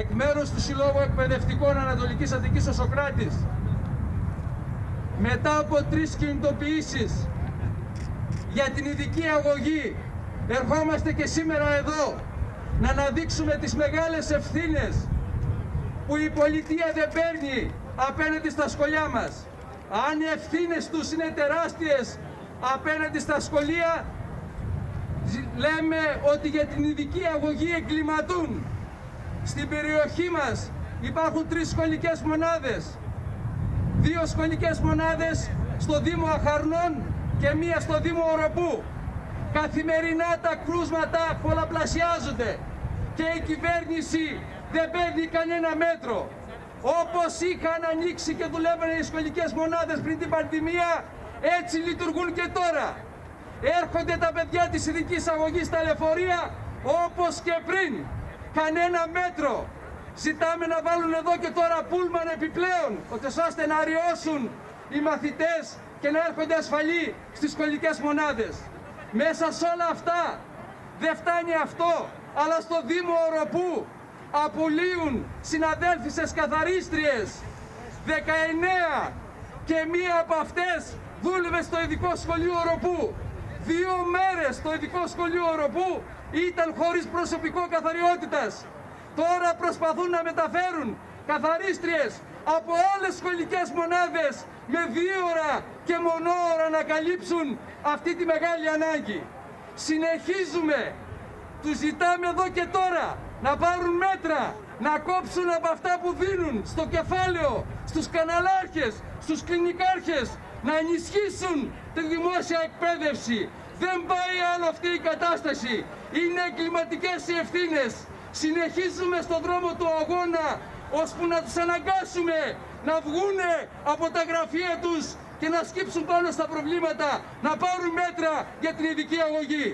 εκ μέρους του Συλλόγου Εκπαιδευτικών Ανατολικής Αττικής ο Σοκράτης μετά από τρεις κινητοποιήσεις για την ειδική αγωγή ερχόμαστε και σήμερα εδώ να αναδείξουμε τις μεγάλες ευθύνες που η πολιτεία δεν παίρνει απέναντι στα σχολιά μας. Αν οι ευθύνες τους είναι τεράστιες απέναντι στα σχολεία, λέμε ότι για την ειδική αγωγή εγκληματούν. Στην περιοχή μας υπάρχουν τρεις σχολικές μονάδες. Δύο σχολικές μονάδες στο Δήμο Αχαρνών και μία στο Δήμο Οροπού. Καθημερινά τα κρούσματα πολλαπλασιάζονται και η κυβέρνηση δεν παίρνει κανένα μέτρο. Όπως είχαν ανοίξει και δουλεύουν οι σχολικές μονάδες πριν την πανδημία, έτσι λειτουργούν και τώρα. Έρχονται τα παιδιά της ειδικής αγωγής στα λεωφορεία, όπως και πριν. Κανένα μέτρο. Ζητάμε να βάλουν εδώ και τώρα πούλμαν επιπλέον, ώστε να αριώσουν οι μαθητές και να έρχονται ασφαλεί στις σχολικές μονάδες. Μέσα σε όλα αυτά δεν φτάνει αυτό, αλλά στο Δήμο Οροπού απολύουν συναδέλφισες καθαρίστριες 19 και μία από αυτές δούλευε στο ειδικό σχολείο Οροπού. Δύο μέρες στο ειδικό σχολείο Οροπού ήταν χωρίς προσωπικό καθαριότητας. Τώρα προσπαθούν να μεταφέρουν καθαρίστριες από άλλες σχολικές μονάδες με δύο ώρα και μονόωρα να καλύψουν αυτή τη μεγάλη ανάγκη. Συνεχίζουμε, τους ζητάμε εδώ και τώρα να πάρουν μέτρα, να κόψουν από αυτά που δίνουν στο κεφάλαιο, στους καναλάρχες, στους κλινικάρχες, να ενισχύσουν τη δημόσια εκπαίδευση. Δεν πάει άλλο αυτή η κατάσταση. Είναι εγκληματικές οι ευθύνες. Συνεχίζουμε στον δρόμο του αγώνα, ώσπου να τους αναγκάσουμε να βγούνε από τα γραφεία τους και να σκύψουν πάνω στα προβλήματα, να πάρουν μέτρα για την ειδική αγωγή.